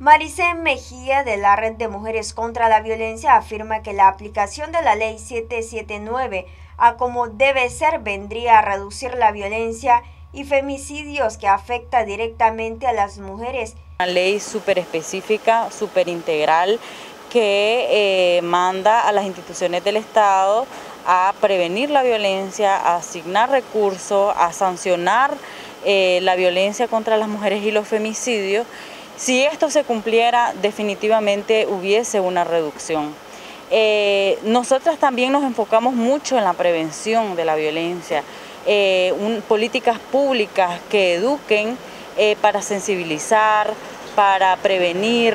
Maricén Mejía de la Red de Mujeres contra la Violencia afirma que la aplicación de la Ley 779 a como debe ser vendría a reducir la violencia y femicidios que afecta directamente a las mujeres. Una ley súper específica, súper integral que eh, manda a las instituciones del Estado a prevenir la violencia, a asignar recursos, a sancionar eh, la violencia contra las mujeres y los femicidios si esto se cumpliera, definitivamente hubiese una reducción. Eh, nosotras también nos enfocamos mucho en la prevención de la violencia, eh, políticas públicas que eduquen eh, para sensibilizar, para prevenir,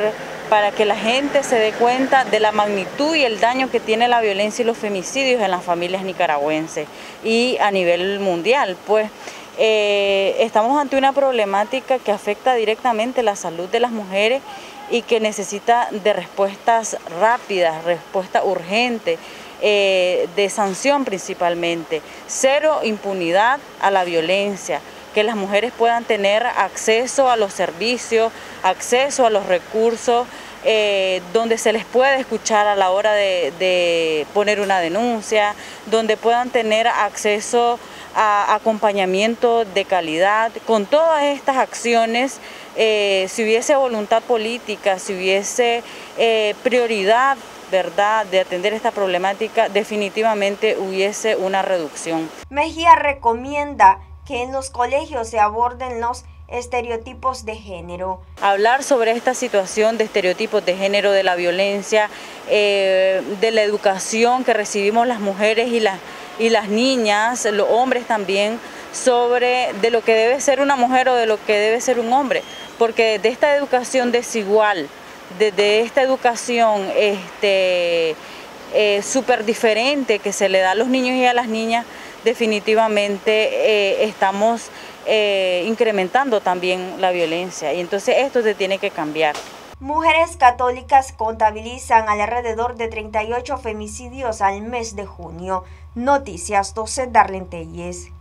para que la gente se dé cuenta de la magnitud y el daño que tiene la violencia y los femicidios en las familias nicaragüenses y a nivel mundial. Pues eh, estamos ante una problemática que afecta directamente la salud de las mujeres y que necesita de respuestas rápidas, respuesta urgente, eh, de sanción principalmente. Cero impunidad a la violencia, que las mujeres puedan tener acceso a los servicios, acceso a los recursos, eh, donde se les pueda escuchar a la hora de, poner una denuncia, donde puedan tener acceso a acompañamiento de calidad. Con todas estas acciones, eh, si hubiese voluntad política, si hubiese eh, prioridad verdad de atender esta problemática, definitivamente hubiese una reducción. Mejía recomienda que en los colegios se aborden los estereotipos de género. Hablar sobre esta situación de estereotipos de género, de la violencia, eh, de la educación que recibimos las mujeres y las, y las niñas, los hombres también, sobre de lo que debe ser una mujer o de lo que debe ser un hombre, porque de esta educación desigual, de, esta educación este, eh, súper diferente que se le da a los niños y a las niñas, definitivamente eh, estamos eh, incrementando también la violencia y entonces esto se tiene que cambiar. Mujeres católicas contabilizan alrededor de 38 femicidios al mes de junio. Noticias 12 Darlene Telles.